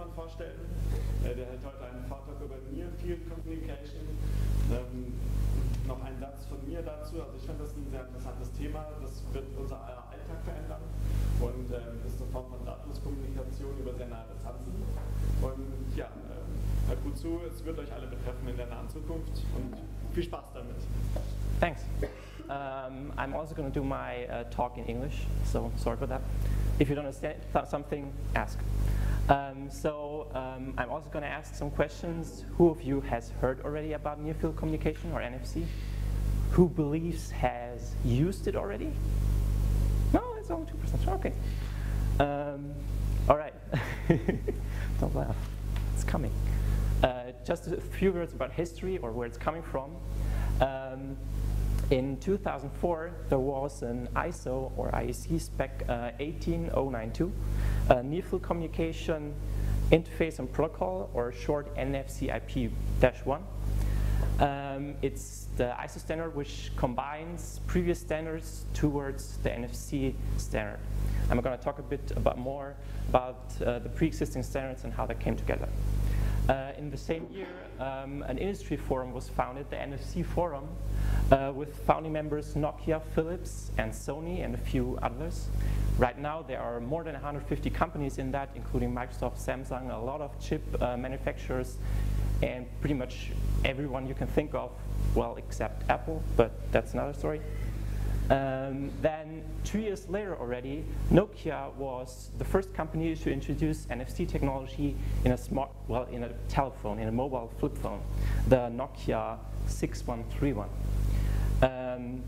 Hoffmann vorstellen. Äh, der hält heute einen Vortrag über Near Field Communication. Ähm, noch ein Satz von mir dazu. Also ich finde das ein sehr interessantes Thema. Das wird unser Alltag verändern und ähm, ist eine Form von Datenkommunikation über sehr nahe Distanzen. Und ja, ähm, hört gut zu, es wird euch alle betreffen in der nahen Zukunft und viel Spaß damit. Thanks. Um, I'm also going to do my uh, talk in English, so sorry for that. If you don't understand something, ask. Um, so um, I'm also going to ask some questions. Who of you has heard already about near field communication or NFC? Who believes has used it already? No, it's only 2%. Okay. Um, all right. don't laugh. It's coming. Uh, just a few words about history or where it's coming from. In 2004, there was an ISO or IEC spec uh, 18092, a field communication interface and protocol, or short NFC IP-1. Um, it's the ISO standard which combines previous standards towards the NFC standard. I'm going to talk a bit about more about uh, the pre-existing standards and how they came together. Uh, in the same year, um, an industry forum was founded, the NFC Forum, uh, with founding members Nokia, Philips, and Sony, and a few others. Right now, there are more than 150 companies in that, including Microsoft, Samsung, a lot of chip uh, manufacturers, and pretty much everyone you can think of, well, except Apple, but that's another story. Um, then two years later already, Nokia was the first company to introduce NFC technology in a smart, well, in a telephone, in a mobile flip phone, the Nokia 6131. Um,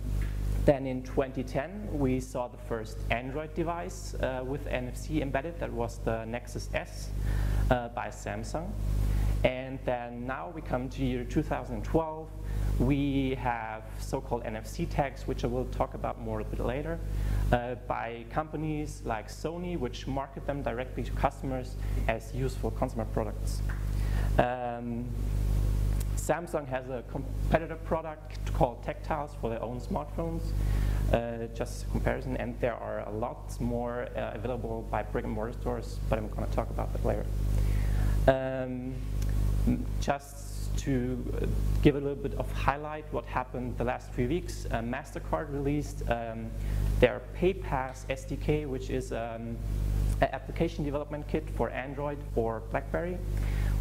then in 2010, we saw the first Android device uh, with NFC embedded. That was the Nexus S uh, by Samsung. And then now we come to year 2012, we have so-called NFC tags, which I will talk about more a bit later, uh, by companies like Sony, which market them directly to customers as useful consumer products. Um, Samsung has a competitor product called TecTiles for their own smartphones, uh, just a comparison, and there are a lot more uh, available by brick and mortar stores, but I'm going to talk about that later. Um, just to give a little bit of highlight what happened the last few weeks, uh, MasterCard released um, their PayPass SDK, which is um, an application development kit for Android or BlackBerry,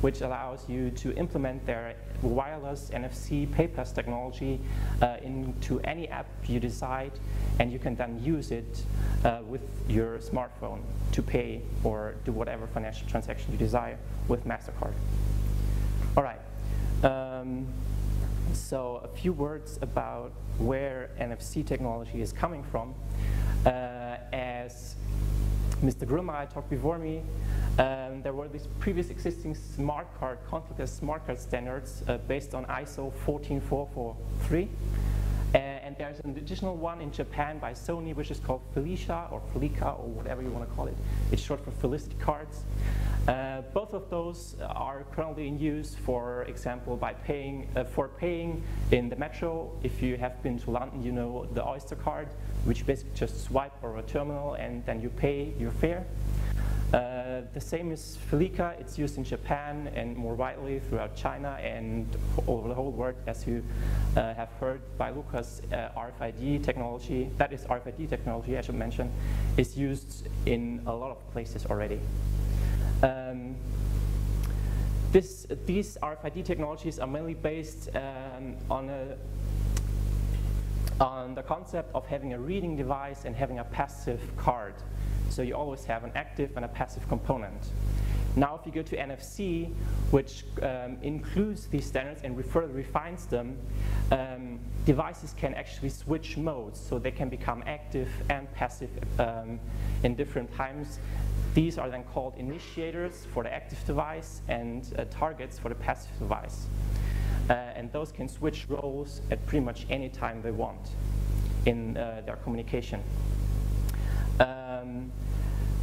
which allows you to implement their wireless NFC PayPass technology uh, into any app you decide, and you can then use it uh, with your smartphone to pay or do whatever financial transaction you desire with MasterCard. All right. Um, so a few words about where NFC technology is coming from. Uh, as Mr. Grillmeyer talked before me, um, there were these previous existing smart card, contactless smart card standards uh, based on ISO 14443. And there's an additional one in Japan by Sony, which is called Felicia or Felica or whatever you want to call it. It's short for Felicity cards. Uh, both of those are currently in use, for example, by paying uh, for paying in the metro. If you have been to London, you know the Oyster card, which basically just swipe or a terminal and then you pay your fare. Uh, the same is Felica. It's used in Japan and more widely throughout China and over the whole world, as you uh, have heard by Lucas. Uh, RFID technology, that is RFID technology, I should mention, is used in a lot of places already. Um, this, these RFID technologies are mainly based um, on, a, on the concept of having a reading device and having a passive card. So you always have an active and a passive component. Now if you go to NFC, which um, includes these standards and further refines them, um, devices can actually switch modes. So they can become active and passive um, in different times. These are then called initiators for the active device and uh, targets for the passive device. Uh, and those can switch roles at pretty much any time they want in uh, their communication. Um,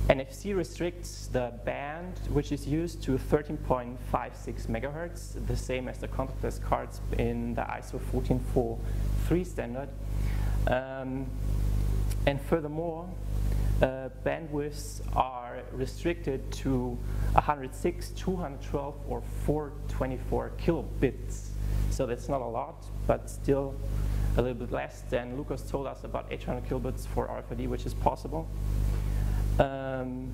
NFC restricts the band which is used to 13.56 megahertz, the same as the contactless cards in the ISO 14443 standard. Um, and furthermore, uh, bandwidths are are restricted to 106, 212, or 424 kilobits. So that's not a lot, but still a little bit less than Lucas told us about 800 kilobits for RFID, which is possible. Um,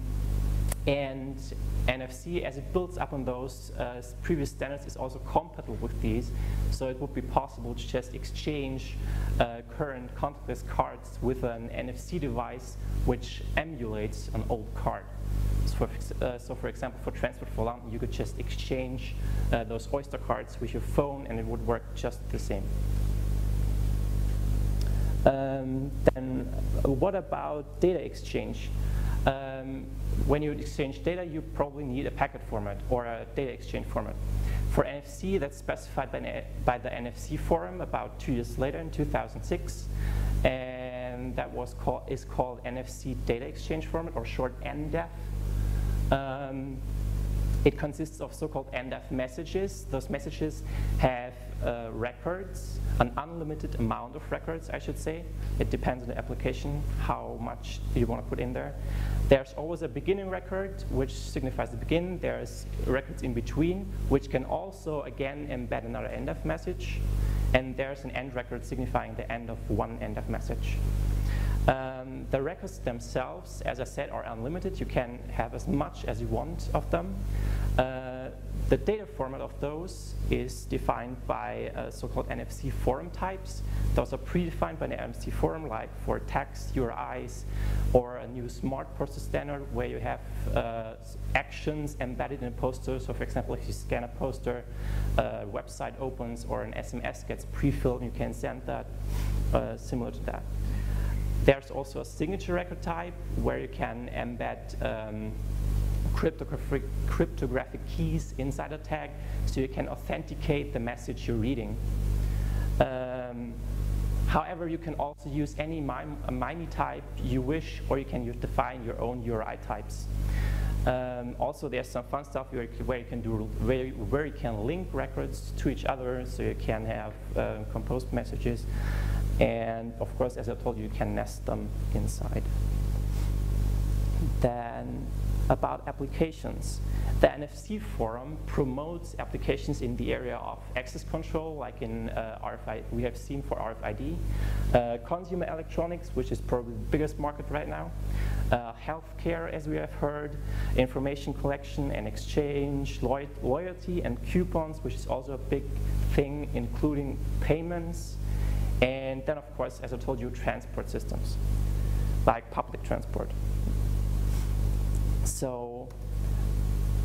and NFC, as it builds up on those uh, previous standards, is also compatible with these. So it would be possible to just exchange uh, current contactless cards with an NFC device which emulates an old card. So for, uh, so for example, for Transport for London, you could just exchange uh, those Oyster cards with your phone and it would work just the same. Um, then what about data exchange? Um, when you exchange data, you probably need a packet format or a data exchange format. For NFC, that's specified by, by the NFC forum about two years later in 2006. And that was called, is called NFC Data Exchange Format, or short NDEF. Um, it consists of so-called NDEF messages. Those messages have uh, records, an unlimited amount of records, I should say. It depends on the application, how much you want to put in there. There's always a beginning record, which signifies the begin. There's records in between, which can also, again, embed another NDEF message. And there's an end record signifying the end of one NDEF message. Um, the records themselves, as I said, are unlimited. You can have as much as you want of them. Uh, the data format of those is defined by uh, so-called NFC forum types. Those are predefined by the NFC forum, like for text, URIs, or a new smart poster standard where you have uh, actions embedded in a poster. So for example, if you scan a poster, a website opens or an SMS gets pre-filled, and you can send that, uh, similar to that. There's also a signature record type where you can embed um, cryptographic, cryptographic keys inside a tag so you can authenticate the message you're reading. Um, however, you can also use any MIME type you wish, or you can define your own URI types. Um, also, there's some fun stuff where, where you can do where, where, you can link records to each other, so you can have uh, composed messages, and of course, as I told you, you can nest them inside. Then about applications. The NFC forum promotes applications in the area of access control, like in uh, RFID, we have seen for RFID, uh, consumer electronics, which is probably the biggest market right now, uh, healthcare, as we have heard, information collection and exchange, loy loyalty and coupons, which is also a big thing, including payments, and then, of course, as I told you, transport systems, like public transport. So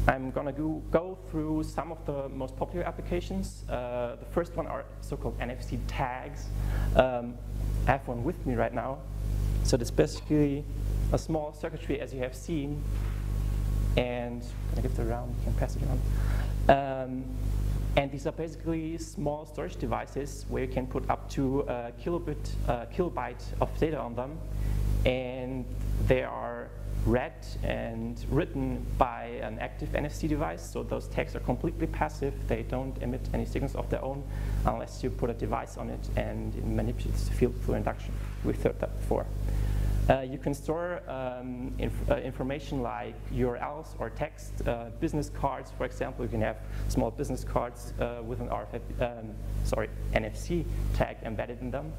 I'm going to go, go, through some of the most popular applications. Uh, the first one are so-called NFC tags. Um, I have one with me right now. So it's basically a small circuitry as you have seen. And I give it around, you can pass it around. Um, and these are basically small storage devices where you can put up to a kilobit, uh, kilobyte of data on them. And they are read and written by an active NFC device. So those tags are completely passive. They don't emit any signals of their own unless you put a device on it and it manipulates the field through induction. We've heard that before. Uh, you can store um, inf uh, information like URLs or text, uh, business cards, for example. You can have small business cards uh, with an RFID, um, sorry, NFC tag embedded in them.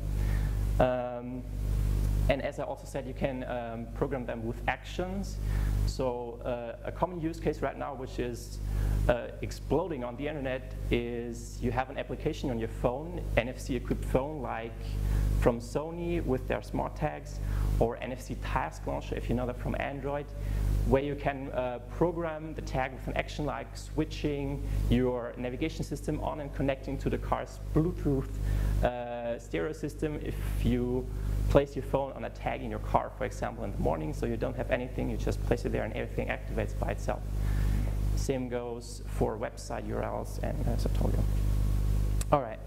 Um, and as I also said, you can um, program them with actions. So uh, a common use case right now, which is uh, exploding on the internet, is you have an application on your phone, NFC-equipped phone, like from Sony with their smart tags, or NFC Task Launcher, if you know that from Android, where you can uh, program the tag with an action like switching your navigation system on and connecting to the car's Bluetooth uh, stereo system if you place your phone on a tag in your car, for example, in the morning, so you don't have anything, you just place it there and everything activates by itself. Same goes for website URLs and uh, Satorio. All right.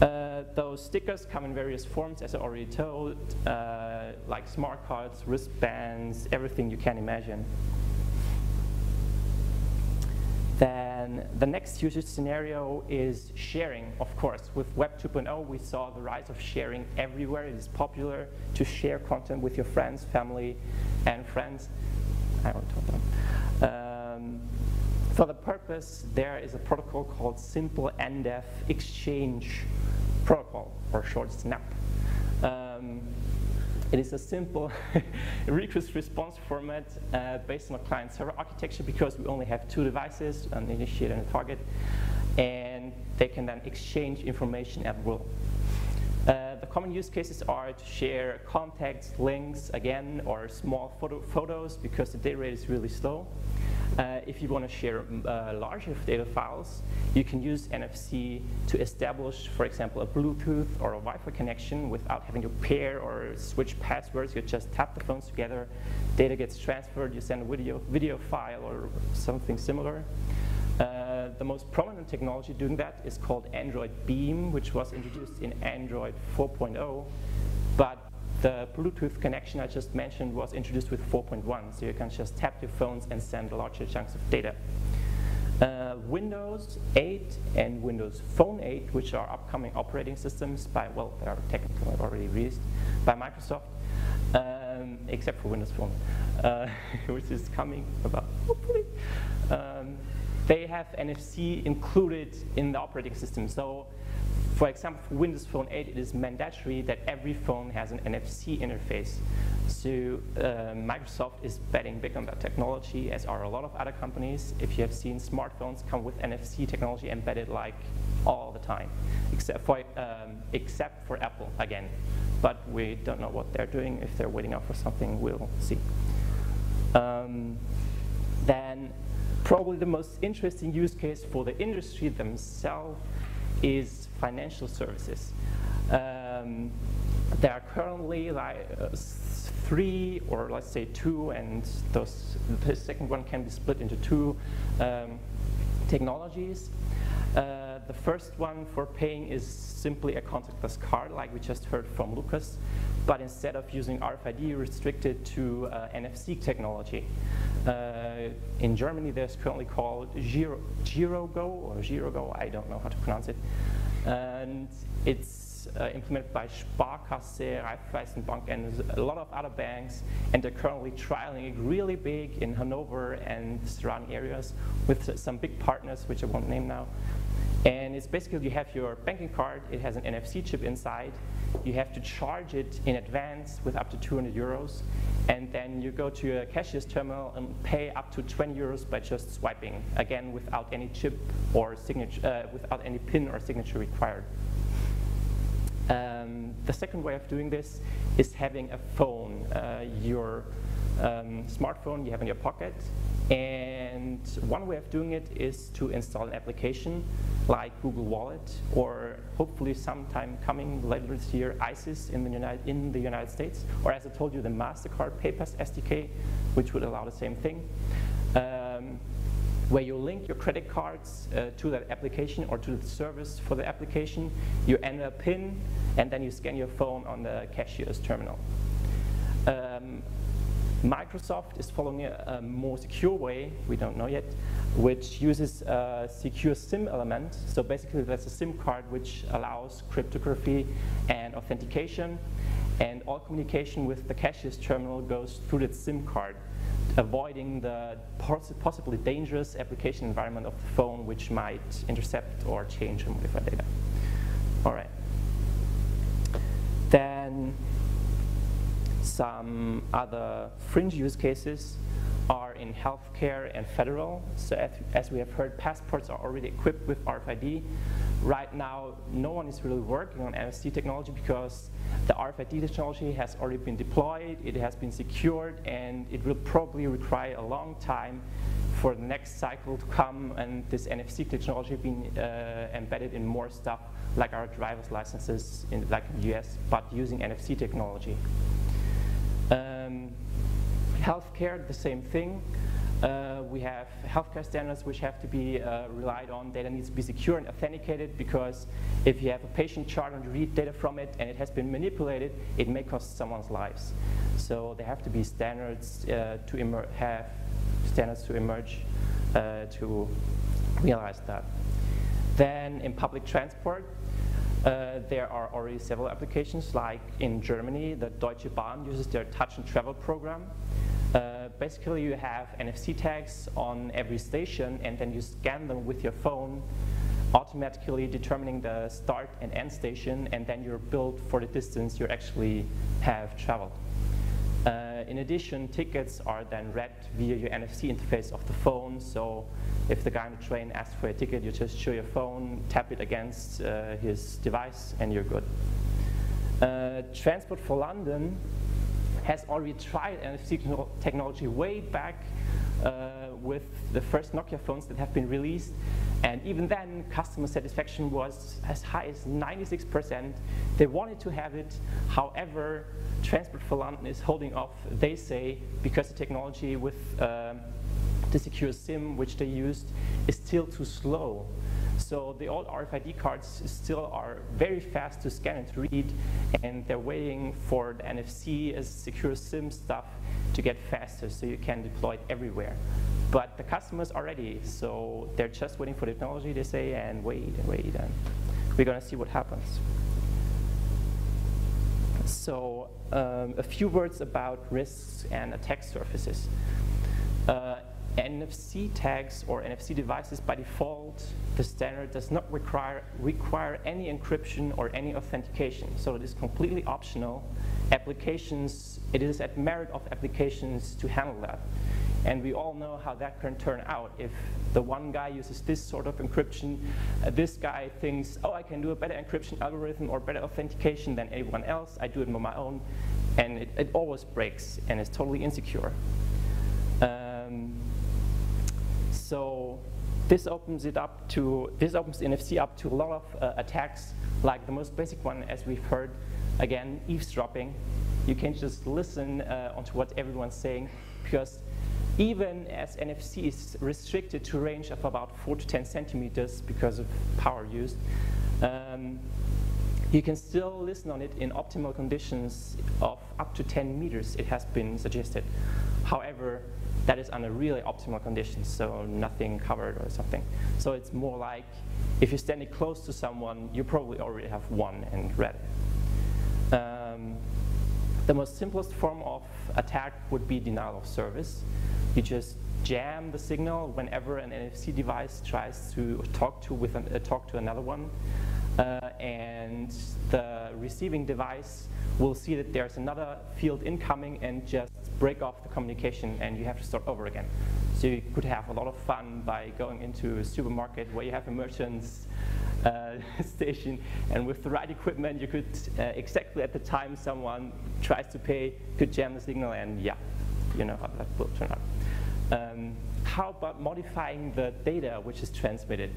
Uh, those stickers come in various forms, as I already told, uh, like smart cards, wristbands, everything you can imagine. Then the next usage scenario is sharing, of course. With Web 2.0, we saw the rise of sharing everywhere. It is popular to share content with your friends, family, and friends. I already told them. Um, for the purpose, there is a protocol called Simple NDEF Exchange Protocol, or short SNEP. Um, it is a simple request response format uh, based on a client server architecture because we only have two devices, an initiator and a target, and they can then exchange information at will. Common use cases are to share contacts, links, again, or small photo photos because the data rate is really slow. Uh, if you want to share uh, larger data files, you can use NFC to establish, for example, a Bluetooth or a Wi-Fi connection without having to pair or switch passwords. You just tap the phones together, data gets transferred, you send a video, video file or something similar. Uh, the most prominent technology doing that is called Android Beam, which was introduced in Android 4.0. But the Bluetooth connection I just mentioned was introduced with 4.1, so you can just tap your phones and send larger chunks of data. Uh, Windows 8 and Windows Phone 8, which are upcoming operating systems by, well, they are technically already released by Microsoft, um, except for Windows Phone, uh, which is coming about, hopefully. Um, they have NFC included in the operating system. So for example, for Windows Phone 8, it is mandatory that every phone has an NFC interface. So uh, Microsoft is betting big on that technology, as are a lot of other companies. If you have seen smartphones come with NFC technology embedded like all the time, except for, um, except for Apple, again. But we don't know what they're doing. If they're waiting out for something, we'll see. Um, then probably the most interesting use case for the industry themselves is financial services. Um, there are currently like uh, three or let's say two and those, the second one can be split into two um, technologies. Uh, the first one for paying is simply a contactless card like we just heard from Lucas but instead of using RFID restricted to uh, NFC technology. Uh, in Germany, there's currently called Giro, GiroGo or GiroGo, I don't know how to pronounce it. And it's uh, implemented by Sparkasse, Raiffeisenbank, and a lot of other banks. And they're currently trialing it really big in Hanover and surrounding areas with some big partners, which I won't name now. And it's basically you have your banking card, it has an NFC chip inside, you have to charge it in advance with up to 200 euros, and then you go to a cashier's terminal and pay up to 20 euros by just swiping, again without any chip or signature, uh, without any pin or signature required. Um, the second way of doing this is having a phone, uh, your um, smartphone you have in your pocket, and one way of doing it is to install an application like Google Wallet or hopefully sometime coming later this year, ISIS in the, United, in the United States, or as I told you, the MasterCard PayPass SDK, which would allow the same thing. Um, where you link your credit cards uh, to that application or to the service for the application, you enter a PIN, and then you scan your phone on the cashier's terminal. Um, Microsoft is following a, a, more secure way, we don't know yet, which uses a secure SIM element. So basically that's a SIM card which allows cryptography and authentication and all communication with the cashier's terminal goes through that SIM card, avoiding the poss possibly dangerous application environment of the phone which might intercept or change or modify data. All right. Then some other fringe use cases are in healthcare and federal. So as, as, we have heard, passports are already equipped with RFID. Right now, no one is really working on NFC technology because the RFID technology has already been deployed, it has been secured, and it will probably require a long time for the next cycle to come and this NFC technology being uh, embedded in more stuff like our driver's licenses in like in the US, but using NFC technology. Um, healthcare, the same thing. Uh, we have healthcare standards which have to be uh, relied on. Data needs to be secure and authenticated because if you have a patient chart and you read data from it and it has been manipulated, it may cost someone's lives. So there have to be standards uh, to have standards to emerge uh, to realize that. Then in public transport, uh, there are already several applications, like in Germany, the Deutsche Bahn uses their Touch and Travel program. Uh, basically, you have NFC tags on every station, and then you scan them with your phone, automatically determining the start and end station, and then you're billed for the distance you actually have traveled. Uh, in addition, tickets are then read via your NFC interface of the phone. So if the guy on the train asks for a ticket, you just show your phone, tap it against uh, his device, and you're good. Uh, Transport for London has already tried NFC technology way back with the first Nokia phones that have been released. And even then, customer satisfaction was as high as 96%. They wanted to have it. However, Transport for London is holding off, they say, because the technology with um, the secure SIM, which they used, is still too slow. So the old RFID cards still are very fast to scan and to read, and they're waiting for the NFC as secure SIM stuff to get faster so you can deploy it everywhere. But the customers are ready, so they're just waiting for the technology, they say, and wait and wait, and we're gonna see what happens. So um, a few words about risks and attack surfaces. NFC tags or NFC devices by default, the standard does not require, require any encryption or any authentication. So it is completely optional. Applications, it is at merit of applications to handle that. And we all know how that can turn out. If the one guy uses this sort of encryption, uh, this guy thinks, oh, I can do a better encryption algorithm or better authentication than anyone else. I do it on my own. And it, it always breaks and is totally insecure. Um, so this opens it up to, this opens NFC up to a lot of uh, attacks, like the most basic one, as we've heard, again, eavesdropping. You can just listen uh, onto what everyone's saying, because even as NFC is restricted to range of about 4 to 10 centimeters because of power used, um, you can still listen on it in optimal conditions of up to 10 meters, it has been suggested. However, that is under really optimal conditions, so nothing covered or something. So it's more like if you're standing close to someone, you probably already have one and read it. Um, the most simplest form of attack would be denial of service. You just jam the signal whenever an NFC device tries to talk to with an, uh, talk to another one, uh, and the receiving device will see that there's another field incoming and just break off the communication and you have to start over again. So you could have a lot of fun by going into a supermarket where you have a merchant's uh, station and with the right equipment you could uh, exactly at the time someone tries to pay, could jam the signal and yeah, you know how that will turn out. Um, how about modifying the data which is transmitted?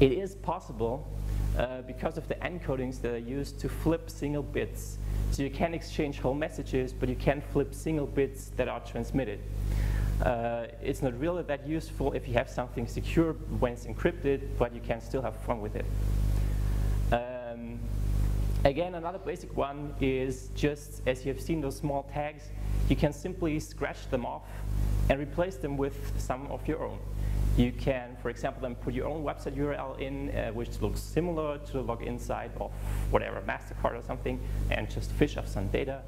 It is possible uh, because of the encodings that are used to flip single bits so you can exchange whole messages, but you can flip single bits that are transmitted. Uh, it's not really that useful if you have something secure when it's encrypted, but you can still have fun with it. Um, again, another basic one is just, as you have seen those small tags, you can simply scratch them off and replace them with some of your own. You can, for example, then put your own website URL in, uh, which looks similar to the login site of whatever, MasterCard or something, and just fish up some data.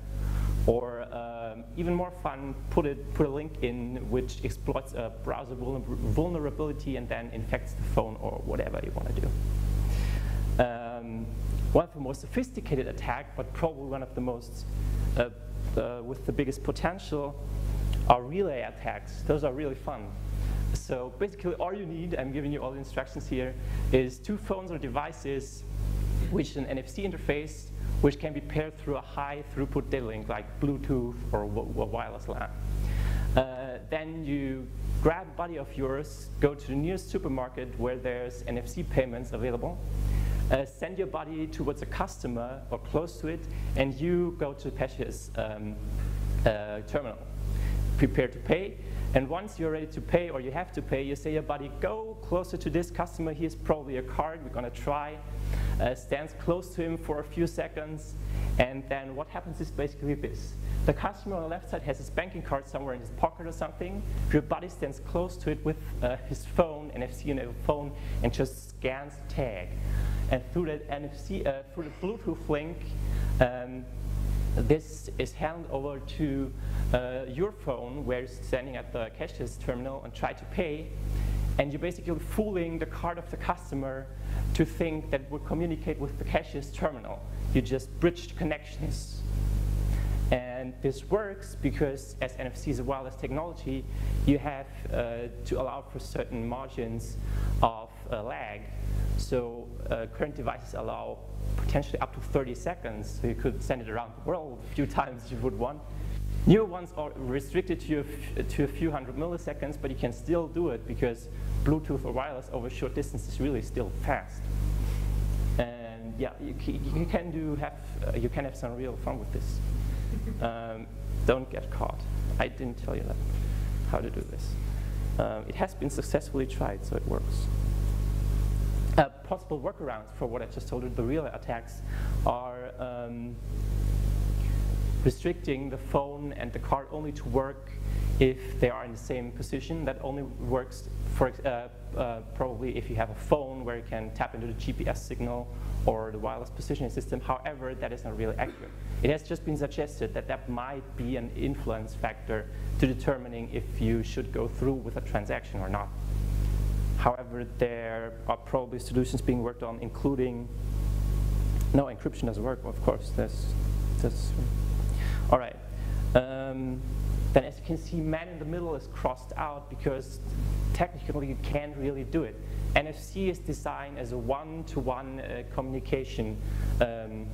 Or um, even more fun, put, it, put a link in which exploits a browser vulnerability and then infects the phone or whatever you want to do. Um, one of the most sophisticated attack, but probably one of the most uh, uh, with the biggest potential, are relay attacks. Those are really fun. So basically all you need, I'm giving you all the instructions here, is two phones or devices which an NFC interface which can be paired through a high throughput data link like Bluetooth or a wireless LAN. Uh, then you grab a buddy of yours, go to the nearest supermarket where there's NFC payments available, uh, send your buddy towards a customer or close to it, and you go to the um, uh, terminal. Prepare to pay, and once you're ready to pay or you have to pay, you say, your buddy, go closer to this customer. Here's probably a card. We're going to try. Uh, stands close to him for a few seconds. And then what happens is basically this. The customer on the left side has his banking card somewhere in his pocket or something. Your buddy stands close to it with uh, his phone, NFC a phone, and just scans tag. And through that NFC, uh, through the Bluetooth link, um, this is handed over to uh, your phone where you're standing at the cashier's terminal and try to pay. And you're basically fooling the card of the customer to think that it would communicate with the cashier's terminal. You just bridged connections. And this works because as NFC is a wireless technology, you have uh, to allow for certain margins of uh, lag. So uh, current devices allow potentially up to 30 seconds. So you could send it around the world a few times if you would want. New ones are restricted to a, to a few hundred milliseconds, but you can still do it because Bluetooth or wireless over short distance is really still fast. And yeah, you, you can do have uh, you can have some real fun with this. Um, don't get caught. I didn't tell you that how to do this. Um, it has been successfully tried, so it works. Possible workarounds for what I just told you, the real attacks, are um, restricting the phone and the card only to work if they are in the same position. That only works for uh, uh, probably if you have a phone where you can tap into the GPS signal or the wireless positioning system. However, that is not really accurate. It has just been suggested that that might be an influence factor to determining if you should go through with a transaction or not. However, there are probably solutions being worked on, including, no, encryption doesn't work, of course. That's, that's, all right. Um, then as you can see, man in the middle is crossed out because technically you can't really do it. NFC is designed as a one-to-one -one, uh, communication um,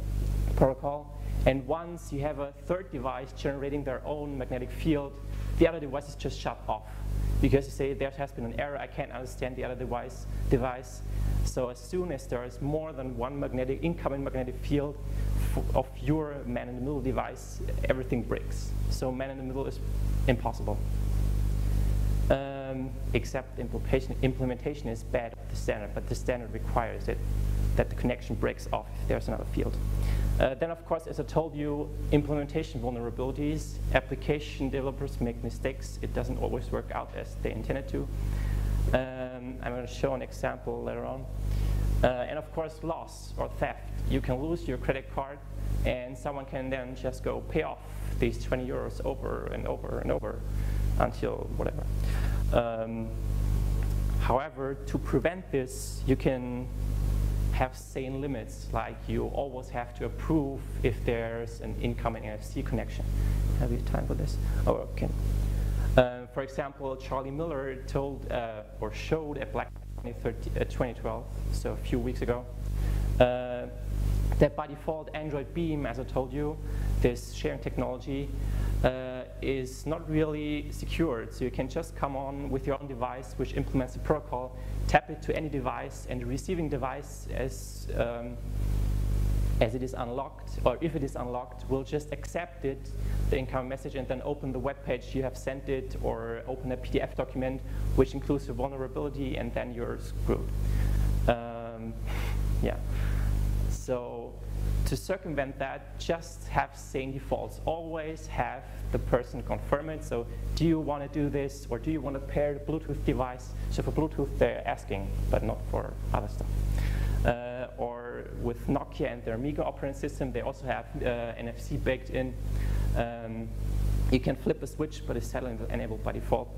protocol. And once you have a third device generating their own magnetic field, the other device is just shut off. Because you say there has been an error, I can't understand the other device, device. So as soon as there is more than one magnetic incoming magnetic field of your man-in-the-middle device, everything breaks. So man-in-the-middle is impossible. Um, except implementation, implementation is bad of the standard, but the standard requires it, that the connection breaks off if there's another field. Uh, then, of course, as I told you, implementation vulnerabilities. Application developers make mistakes. It doesn't always work out as they intended to. Um, I'm going to show an example later on. Uh, and of course, loss or theft. You can lose your credit card, and someone can then just go pay off these 20 euros over and over and over until whatever. Um, however, to prevent this, you can have sane limits, like you always have to approve if there's an incoming NFC connection. Have you time for this? Oh, okay. Uh, for example, Charlie Miller told uh, or showed at Black 2012, uh, so a few weeks ago, uh, that by default Android Beam, as I told you, this sharing technology, uh, is not really secured. So you can just come on with your own device which implements the protocol, tap it to any device, and the receiving device, as, um, as it is unlocked, or if it is unlocked, will just accept it, the incoming message, and then open the web page you have sent it, or open a PDF document which includes the vulnerability, and then you're screwed. Um, yeah. So to circumvent that, just have same defaults. Always have the person confirm it. So do you want to do this or do you want to pair the Bluetooth device? So for Bluetooth, they're asking, but not for other stuff. Uh, or with Nokia and their MeeGo operating system, they also have uh, NFC baked in. Um, you can flip a switch, but it's sadly enabled by default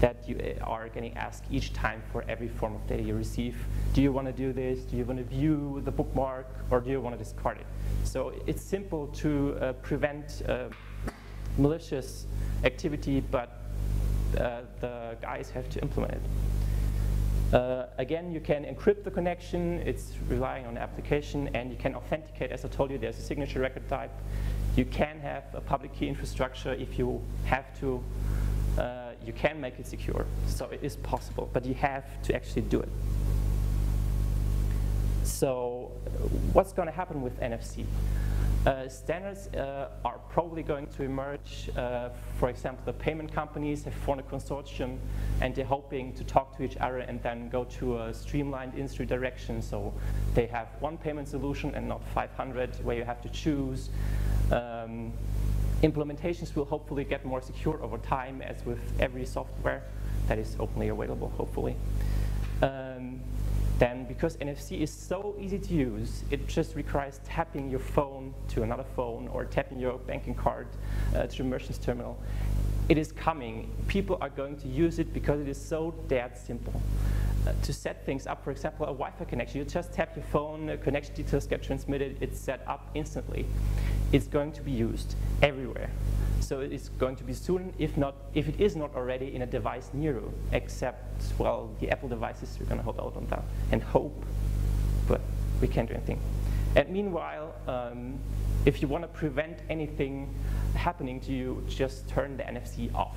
that you uh, are getting asked each time for every form of data you receive. Do you want to do this? Do you want to view the bookmark? Or do you want to discard it? So it's simple to uh, prevent uh, malicious activity, but uh, the guys have to implement it. Uh, again, you can encrypt the connection. It's relying on the application, and you can authenticate. As I told you, there's a signature record type. You can have a public key infrastructure if you have to uh, you can make it secure. So it is possible, but you have to actually do it. So what's going to happen with NFC? Uh, standards uh, are probably going to emerge. Uh, for example, the payment companies have formed a consortium and they're hoping to talk to each other and then go to a streamlined industry direction. So they have one payment solution and not 500 where you have to choose. Um, Implementations will hopefully get more secure over time as with every software that is openly available, hopefully. Then because NFC is so easy to use, it just requires tapping your phone to another phone or tapping your banking card uh, to the merchant's terminal. It is coming. People are going to use it because it is so dead simple. Uh, to set things up, for example, a Wi-Fi connection, you just tap your phone, connection details get transmitted, it's set up instantly. It's going to be used everywhere. So it is going to be soon, if not, if it is not already in a device near you, except, well, the Apple devices, we're gonna hold out on that and hope, but we can't do anything. And meanwhile, um, if you wanna prevent anything happening to you, just turn the NFC off.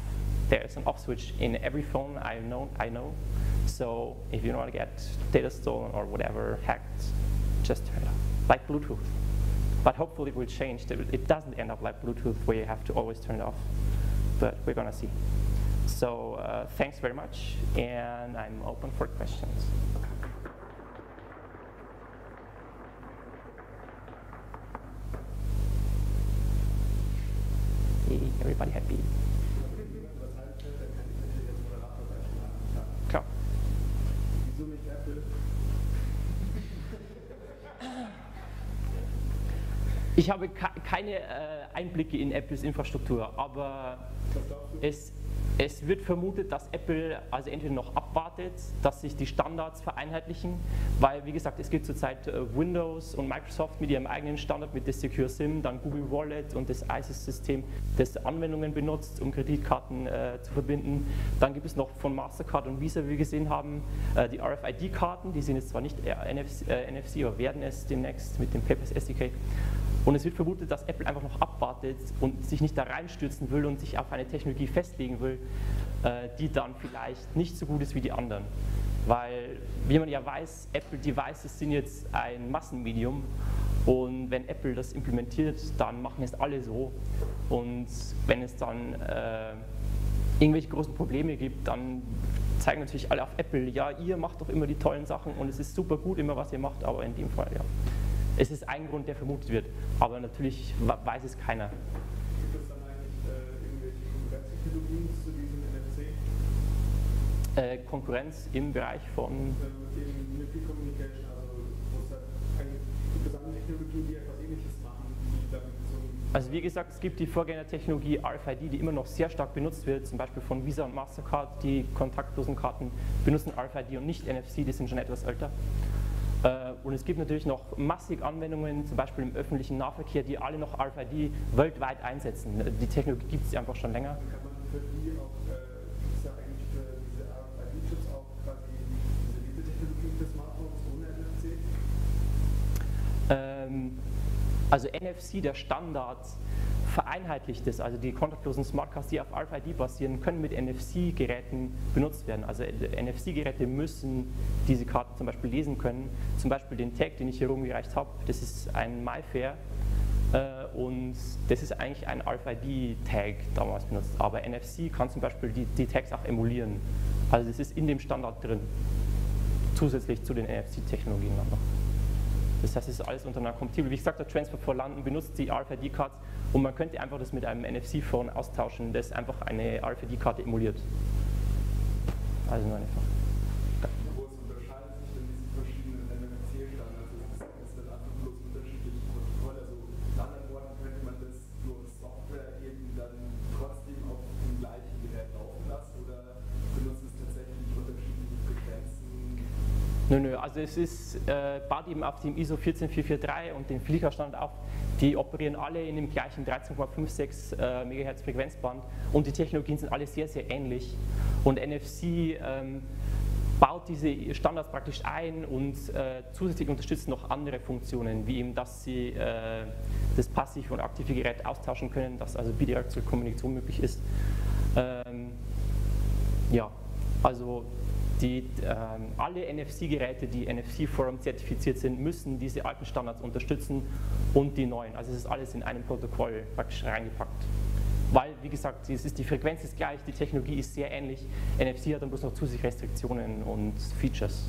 There's an off switch in every phone I know, I know. So if you don't wanna get data stolen or whatever hacked, just turn it off, like Bluetooth. But hopefully it will change. It doesn't end up like Bluetooth where you have to always turn it off. But we're going to see. So uh, thanks very much, and I'm open for questions. Everybody happy? Wieso nicht Apple? Ich habe keine äh, Einblicke in Apples Infrastruktur, aber es, es wird vermutet, dass Apple also entweder noch abwartet, dass sich die Standards vereinheitlichen, weil wie gesagt, es gibt zurzeit äh, Windows und Microsoft mit ihrem eigenen Standard, mit der Secure SIM, dann Google Wallet und das ISIS-System, das Anwendungen benutzt, um Kreditkarten äh, zu verbinden. Dann gibt es noch von Mastercard und Visa, wie wir gesehen haben, äh, die RFID-Karten, die sind jetzt zwar nicht NFC, äh, NFC, aber werden es demnächst mit dem Papers SDK. Und es wird vermutet, dass Apple einfach noch abwartet und sich nicht da reinstürzen will und sich auf eine Technologie festlegen will, äh, die dann vielleicht nicht so gut ist wie die anderen. Weil, wie man ja weiß, Apple Devices sind jetzt ein Massenmedium und wenn Apple das implementiert, dann machen es alle so. Und wenn es dann äh, irgendwelche großen Probleme gibt, dann zeigen natürlich alle auf Apple, ja, ihr macht doch immer die tollen Sachen und es ist super gut immer, was ihr macht, aber in dem Fall, ja. Es ist ein Grund, der vermutet wird, aber natürlich weiß es keiner. Gibt es dann eigentlich äh, irgendwelche Konkurrenztechnologien zu diesem NFC? Äh, Konkurrenz im Bereich von. Ähm, in Communication, also wo es halt Technologien, die etwas ähnliches machen, die dann so Also wie gesagt, es gibt die Vorgängertechnologie RFID, die immer noch sehr stark benutzt wird, zum Beispiel von Visa und Mastercard, die kontaktlosen Karten benutzen RFID und nicht NFC, die sind schon etwas älter. Und es gibt natürlich noch massig Anwendungen, zum Beispiel im öffentlichen Nahverkehr, die alle noch RFID weltweit einsetzen. Die Technologie gibt es einfach schon länger. Kann man für die auch, äh, gibt es ja eigentlich für diese RFID-Chips auch quasi diese Lesetechnologie für Smartphones ohne NFC? Ähm, also NFC, der Standard, vereinheitlicht ist. Also die kontaktlosen Smartcards, die auf RFID basieren, können mit NFC-Geräten benutzt werden. Also NFC-Geräte müssen diese Karten zum Beispiel lesen können. Zum Beispiel den Tag, den ich hier rumgereicht habe, das ist ein MyFair. Äh, und das ist eigentlich ein RFID-Tag damals benutzt. Aber NFC kann zum Beispiel die, die Tags auch emulieren. Also das ist in dem Standard drin, zusätzlich zu den NFC-Technologien noch. Das heißt, es ist alles untereinander kompatibel. Wie gesagt, der Transfer for London benutzt die RFID-Cards und man könnte einfach das mit einem NFC-Phone austauschen, das einfach eine RFID-Karte emuliert. Also nur einfach. Wo es ist, äh, baut eben auf dem ISO 14443 und dem Flickr-Standard auf. Die operieren alle in dem gleichen 13,56 äh, MHz Frequenzband und die Technologien sind alle sehr, sehr ähnlich. Und NFC ähm, baut diese Standards praktisch ein und äh, zusätzlich unterstützt noch andere Funktionen, wie eben, dass sie äh, das passive und aktive Gerät austauschen können, dass also bidirektionale Kommunikation möglich ist. Ähm, ja, also die, ähm, alle NFC-Geräte, die NFC-Forum zertifiziert sind, müssen diese alten Standards unterstützen und die neuen. Also es ist alles in einem Protokoll praktisch reingepackt. Weil, wie gesagt, ist, die Frequenz ist gleich, die Technologie ist sehr ähnlich. NFC hat dann bloß noch zusätzliche Restriktionen und Features.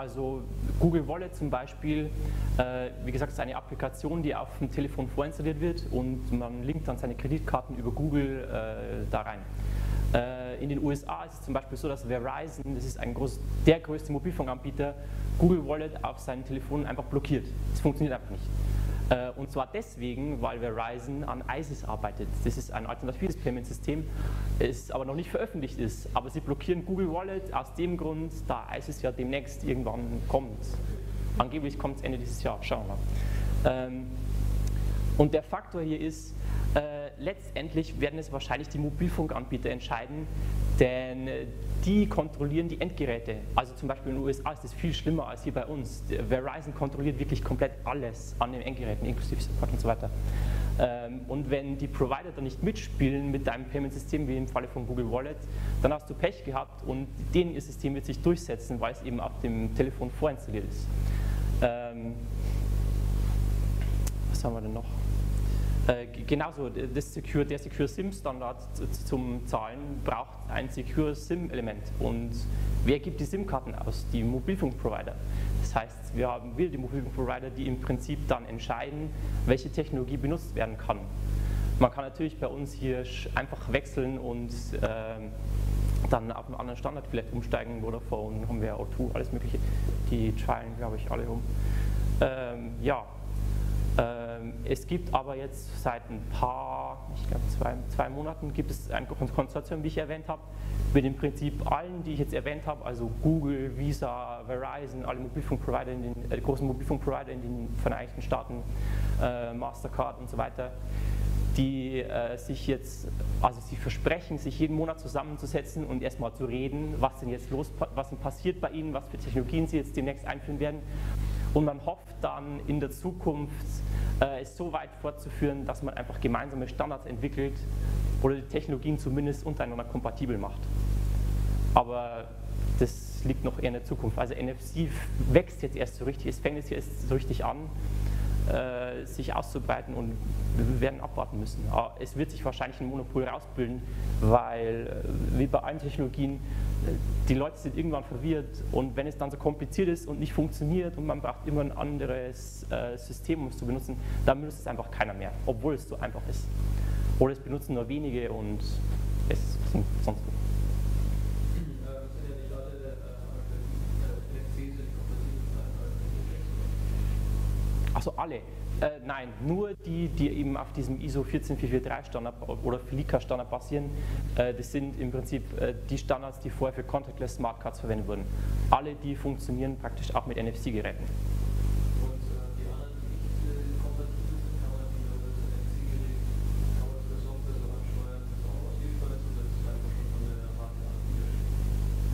Also Google Wallet zum Beispiel, äh, wie gesagt, ist eine Applikation, die auf dem Telefon vorinstalliert wird und man linkt dann seine Kreditkarten über Google äh, da rein. Äh, in den USA ist es zum Beispiel so, dass Verizon, das ist ein groß, der größte Mobilfunkanbieter, Google Wallet auf seinen Telefonen einfach blockiert. Es funktioniert einfach nicht. Äh, Und zwar deswegen, weil Verizon an ISIS arbeitet. Das ist ein alternatives Payment-System, es aber noch nicht veröffentlicht ist. Aber sie blockieren Google Wallet aus dem Grund, da ISIS ja demnächst irgendwann kommt. Angeblich kommt es Ende dieses Jahr, schauen wir mal. Ähm, Und der Faktor hier ist, äh, letztendlich werden es wahrscheinlich die Mobilfunkanbieter entscheiden, denn äh, die kontrollieren die Endgeräte. Also zum Beispiel in den USA ist das viel schlimmer als hier bei uns. Verizon kontrolliert wirklich komplett alles an den Endgeräten, inklusive Support und so weiter. Ähm, und wenn die Provider da nicht mitspielen mit deinem Payment-System, wie im Falle von Google Wallet, dann hast du Pech gehabt und denen ihr System wird sich durchsetzen, weil es eben auf dem Telefon vorinstalliert ist. Ähm, was haben wir denn noch? Äh, genauso, das Secure, der Secure SIM Standard zum Zahlen braucht ein Secure SIM Element. Und wer gibt die SIM-Karten aus? Die Mobilfunkprovider. Das heißt, wir haben wir die Mobilfunkprovider, die im Prinzip dann entscheiden, welche Technologie benutzt werden kann. Man kann natürlich bei uns hier einfach wechseln und ähm, dann auf einen anderen Standard vielleicht umsteigen. Vodafone haben wir O2, alles Mögliche. Die trialen, glaube ich, alle um. Ähm, ja, es gibt aber jetzt seit ein paar, ich glaube zwei, zwei Monaten, gibt es ein Kon- Konsortium, wie ich erwähnt habe, mit im Prinzip allen, die ich jetzt erwähnt habe, also Google, Visa, Verizon, alle Mobilfunkprovider, in den, äh, großen Mobilfunkprovider in den Vereinigten Staaten, äh, Mastercard und so weiter, die äh, sich jetzt, also sie versprechen, sich jeden Monat zusammenzusetzen und erstmal zu reden, was denn jetzt los, was denn passiert bei ihnen, was für Technologien sie jetzt demnächst einführen werden. Und man hofft dann in der Zukunft, äh, es so weit fortzuführen, dass man einfach gemeinsame Standards entwickelt oder die Technologien zumindest untereinander kompatibel macht. Aber das liegt noch eher in der Zukunft. Also NFC wächst jetzt erst so richtig, es fängt jetzt erst so richtig an, äh, sich auszubreiten und wir werden abwarten müssen. Aber es wird sich wahrscheinlich ein Monopol rausbilden, weil äh, wie bei allen Technologien, äh, die Leute sind irgendwann verwirrt und wenn es dann so kompliziert ist und nicht funktioniert und man braucht immer ein anderes äh, System, um es zu benutzen, dann benutzt es einfach keiner mehr, obwohl es so einfach ist. Oder es benutzen nur wenige und es sind sonst wo. Äh, sind ja nicht alle äh, NFCs sind kompatibel mit einem Also alle. Äh, nein, nur die, die eben auf diesem ISO 14443 Standard oder Felica Standard basieren, äh, das sind im Prinzip äh, die Standards, die vorher für Contactless Smart Cards verwendet wurden. Alle die funktionieren praktisch auch mit NFC-Geräten. Und äh, die anderen, die nicht äh, kompatibel sind, kann man die über das NFC-Gerät, kann man das per Software so ansteuern, dass auch ausliefert ist oder ist es einfach schon von der Hardware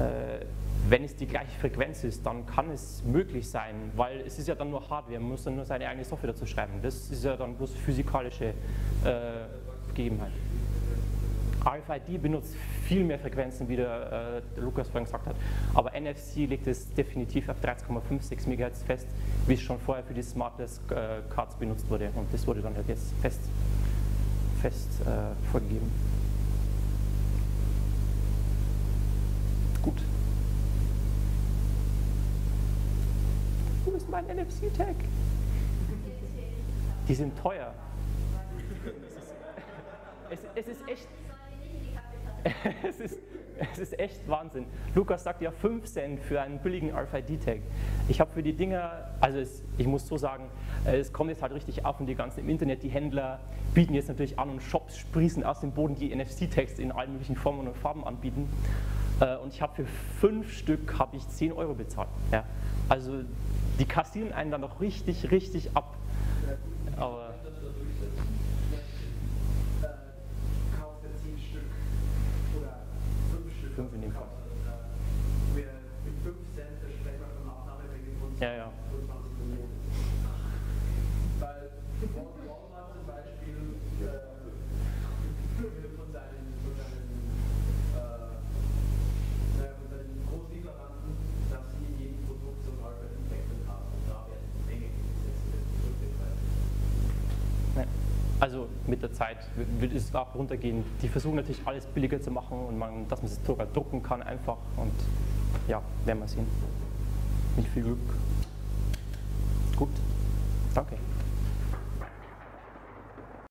an? Äh, die gleiche Frequenz ist, dann kann es möglich sein, weil es ist ja dann nur Hardware, man muss dann nur seine eigene Software dazu schreiben. Das ist ja dann bloß physikalische äh, Gegebenheit. RFID benutzt viel mehr Frequenzen, wie der, äh, Lukas vorhin gesagt hat, aber NFC legt es definitiv auf 13,56 MHz fest, wie es schon vorher für die Smartless äh, Cards benutzt wurde und das wurde dann halt jetzt fest, fest äh, vorgegeben. Gut. Ist mein NFC-Tag? Die sind teuer. Es, es ist echt. Es ist, es ist echt Wahnsinn. Lukas sagt ja 5 Cent für einen billigen RFID-Tag. Ich habe für die Dinger, also es, ich muss so sagen, äh, es kommt jetzt halt richtig auf und die ganzen im Internet, die Händler bieten jetzt natürlich an und Shops sprießen aus dem Boden, die NFC-Tags in allen möglichen Formen und Farben anbieten. Äh, Und ich habe für fünf Stück habe ich 10 Euro bezahlt. Ja. Also die kassieren einen dann noch richtig, richtig ab. Aber fünf in dem Fall. Ja, ja. Mit der Zeit wird es auch runtergehen. Die versuchen natürlich alles billiger zu machen und man, dass man es sogar drucken kann einfach und ja, werden wir sehen. Mit viel Glück. Gut, danke.